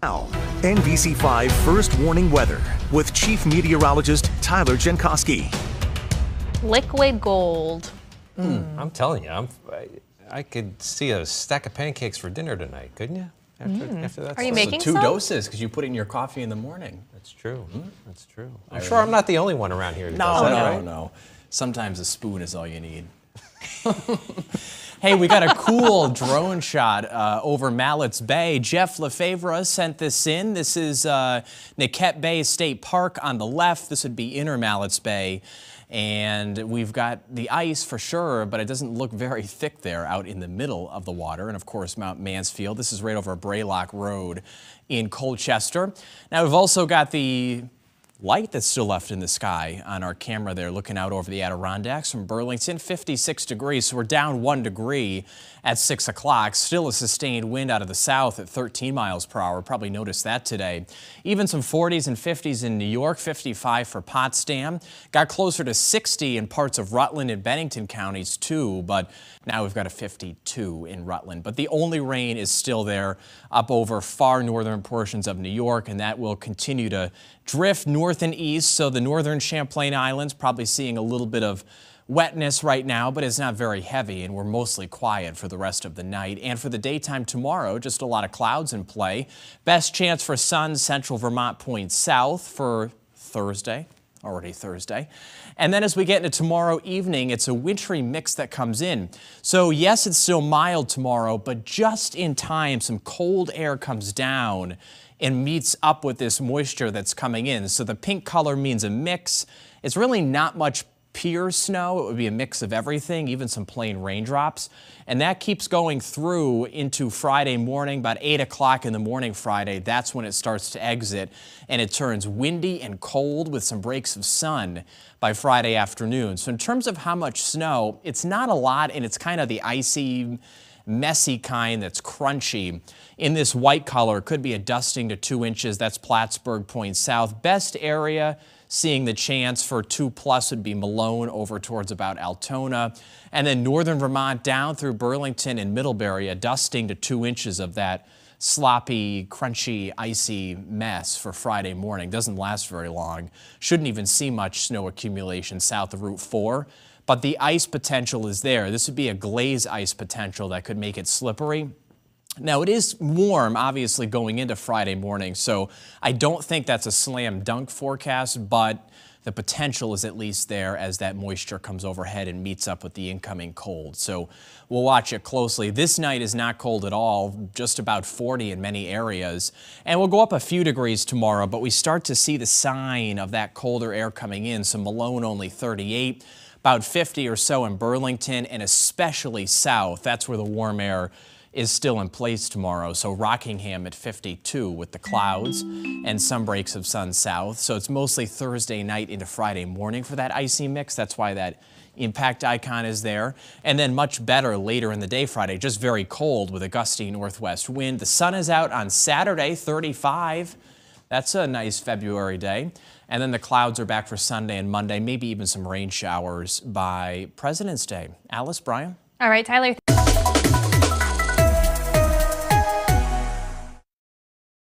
Now, NBC5 First Warning Weather with Chief Meteorologist Tyler Jankowski. Liquid gold. Hmm, I'm telling you, I'm, I, I could see a stack of pancakes for dinner tonight, couldn't you? After, hmm. after that Are you making two some? doses because you put it in your coffee in the morning. That's true. Hmm, that's true. I'm sure I'm not the only one around here. No, that, no, right? no. Sometimes a spoon is all you need. hey, we got a cool drone shot uh, over Mallett's Bay. Jeff Lefevre sent this in. This is uh, Niquette Bay State Park on the left. This would be Inner Mallett's Bay. And we've got the ice for sure, but it doesn't look very thick there out in the middle of the water. And of course, Mount Mansfield. This is right over Blakely Road in Colchester. Now, we've also got the light that's still left in the sky on our camera there looking out over the Adirondacks from Burlington. 56 degrees so we're down one degree at 6 o'clock. Still a sustained wind out of the south at 13 miles per hour. Probably noticed that today. Even some 40s and 50s in New York 55 for Potsdam. Got closer to 60 in parts of Rutland and Bennington counties too but now we've got a 52 in Rutland. But the only rain is still there up over far northern portions of New York and that will continue to drift north and east. So the northern Champlain Islands probably seeing a little bit of wetness right now, but it's not very heavy and we're mostly quiet for the rest of the night. And for the daytime tomorrow, just a lot of clouds in play. Best chance for sun, central Vermont points south for Thursday already Thursday. And then as we get into tomorrow evening, it's a wintry mix that comes in. So yes, it's still mild tomorrow, but just in time, some cold air comes down and meets up with this moisture that's coming in. So the pink color means a mix. It's really not much pure snow. It would be a mix of everything, even some plain raindrops. And that keeps going through into Friday morning, about 8 o'clock in the morning Friday. That's when it starts to exit and it turns windy and cold with some breaks of sun by Friday afternoon. So in terms of how much snow, it's not a lot and it's kind of the icy, messy kind that's crunchy. In this white color, could be a dusting to two inches. That's Plattsburgh Point South. Best area seeing the chance for two plus would be Malone over towards about Altona. And then northern Vermont down through Burlington and Middlebury, a dusting to two inches of that sloppy, crunchy, icy mess for Friday morning. Doesn't last very long. Shouldn't even see much snow accumulation south of Route 4. But the ice potential is there. This would be a glaze ice potential that could make it slippery. Now, it is warm, obviously, going into Friday morning, so I don't think that's a slam dunk forecast, but the potential is at least there as that moisture comes overhead and meets up with the incoming cold. So we'll watch it closely. This night is not cold at all, just about 40 in many areas. And we'll go up a few degrees tomorrow, but we start to see the sign of that colder air coming in. So Malone only 38 about 50 or so in Burlington and especially south. That's where the warm air is still in place tomorrow. So Rockingham at 52 with the clouds and some breaks of sun south. So it's mostly Thursday night into Friday morning for that icy mix. That's why that impact icon is there. And then much better later in the day Friday, just very cold with a gusty northwest wind. The sun is out on Saturday, 35. That's a nice February day. And then the clouds are back for Sunday and Monday, maybe even some rain showers by President's Day. Alice, Brian? All right, Tyler.